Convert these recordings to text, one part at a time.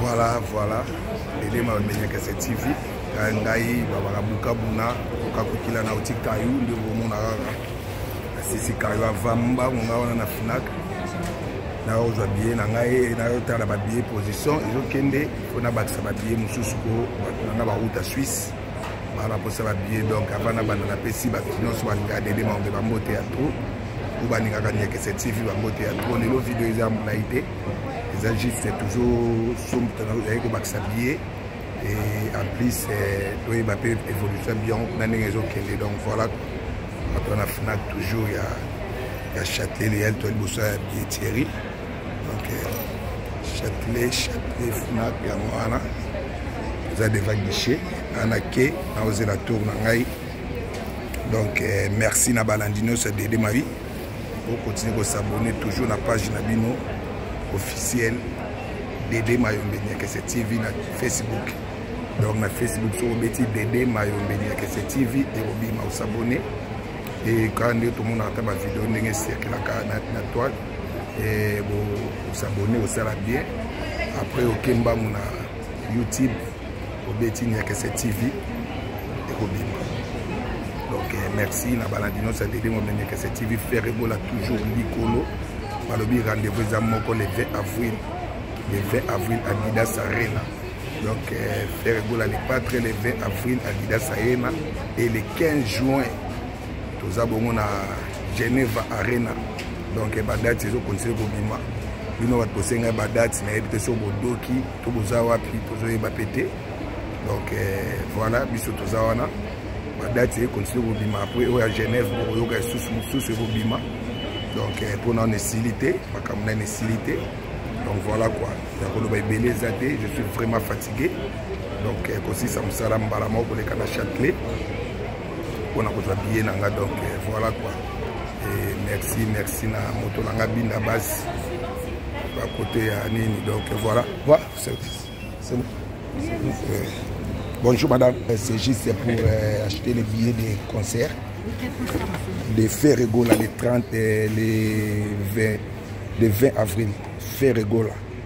Voilà, voilà. Elema Menyakese TV. Ngai babaka bukabuna kokakukila na oti kayu nde komona kaka asisi kayu ava mbango ngai wana na finak nakozwa biye na ngai nayotala babiye position ezokende mpo nabakisa babiye mosusu ko bato na ngai bawuta swisse baa naposa babiye donc avant nabanda napesi bato nyonso balinga dede maombe bambote ya trop oyo balingaka nyekese tv bambote ya trop lelo video eza molai te eza juste tozoyaki kobakisa biye et en plus euh, toyeba mpe évolution bion na ndenge ezokende donc voilà bato wana fina toujours ya ya châtelet leyal to liboso ya bietieri donc euh, châtelet châtelet fina yango wana eza deva guichet ana ke naozela tour na ngai donc euh, merci na balandi nyonso ya dede marie bokontinue kosabone toujours na page na bino officiel dede mayombe niakese tv na facebook donc na facebook soki obeti dede mayombe niakese tv ekobima osabone e kaka nde tomonaka ata bavideo ndenge esirkelaka na toile osabone osala bien après oke mbangu na youtube obeti niakese tv ekobima donc eh, merci na balandi nyonso ya dede mombe niakese tv ferre bola toujours likolo balobi rendez-vous eza moko le 20 avril le 20 avril adidas arena donc eh, ferre bola le patre le 20 avril adidas arena et le 15 juin toza bongo na geneva arena donc eh, badate ezokontinue kobima bino bato bosengai badate nayebi te so bodoki to boza wapi tozoyeba mpe te donc euh, voilà biso toza wana badate ekontinue kobima apres oyo ya genève bokoyoka esusu mosusu ekobima donc euh, mpo nano esili te makambo nano esili te donc voilà quoi ya koloba ebele eza te je suis vraiment fatigué donc euh, kosilisa mosala mbala moko koleka na châtelet mpo na kozwa biye na nga donc eh, voilà quoi et merci merci na moto na nga binda basi bakote ya nini donc eh, voilà voilà c'est bon euh, bonjour madame euh, c'est juste pour euh, acheter les billets des concerts de Ferregola le 30 et le 20 le 20 avril Ferregola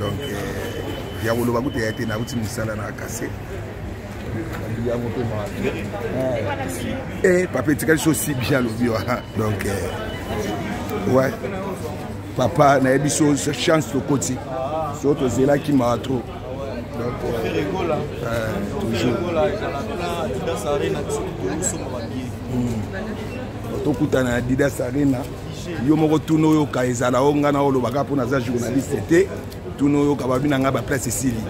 donc euh, ya koloba kutu ya te nauti mosala na kase yango mpe ma e papa etikali so si bien alobi wana donc euh, ouais papa nayebi so chance tokoti so tozelaki mawa trop tokutana na didas arena yo moko tuna oyoka ezala o ngai na oloba kaka mpo naza journaliste te tuna oyoka babi na ngai baplace esili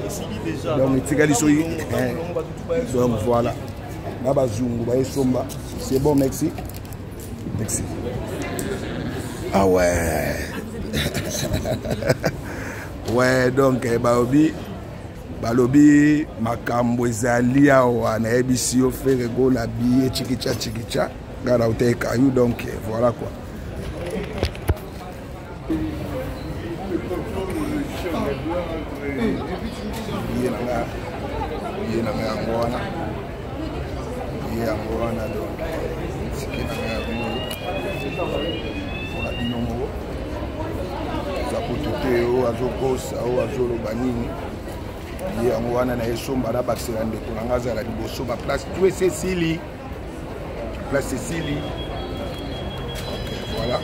donc etikali soki eh, donc voilà na bazungu bayesomba c'est bon merci merci ah ouais ouais donc eh, baobi balobi makambo ezali awa nayebisi yo feregola biye chikicha chikicha Nga na uteye kayu donc voilà quoi. Ye na nga ye na nga yango wana ye yango wana donc siki na nga yango mpona bino moko aza kutu te oyo azokosa oyo azoloba nini ye yango wana na esomba na bakisela ndeko na nga azala liboso baplace tu esesili place esili ok voilà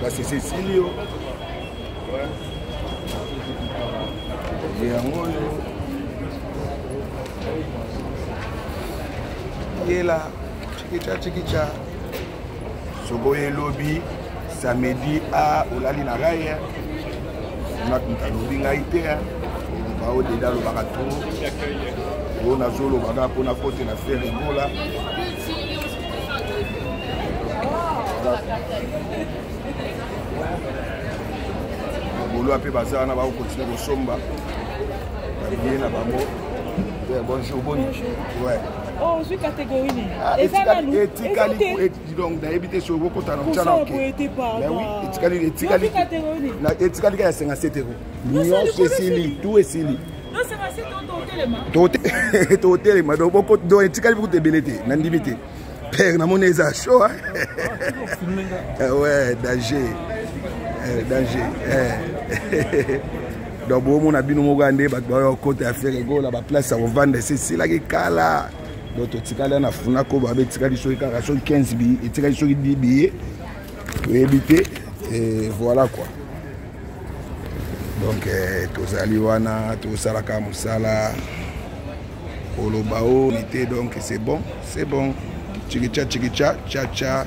place esi esili yo yango oyo yela chikicha chikicha sokoye lobi samedi a olali na rai nakuta lobi ngai te bao deda alobaka to oyo nazoloba kaka mpo nakotela fere gola boloa mpe baza wana bakokontinue kosomba babiye na bango bonjour boni ouais. Oh, ozwi catégorie nini ah, eza nanu donc nayebi te soki okokota na mosala oke etikali kaka ya 57 euro nyonso esili tu esili totelema donc etikali kutu ebele te nandimi te père namoni eza show ah, eh ouais danger eh, danger eh. donc bomona bino moko ya nde bato baoyo kota ya fere gola baplace ya kovanda esi esilaki kala donc totikali na funako babe etikali soki kaka soki 15 biye etikali soki 10 biye toyebi te e voilà quoi donc eh, tozali wana tosalaka mosala koloba o te donc c'est bon c'est bon chikicha chikicha chacha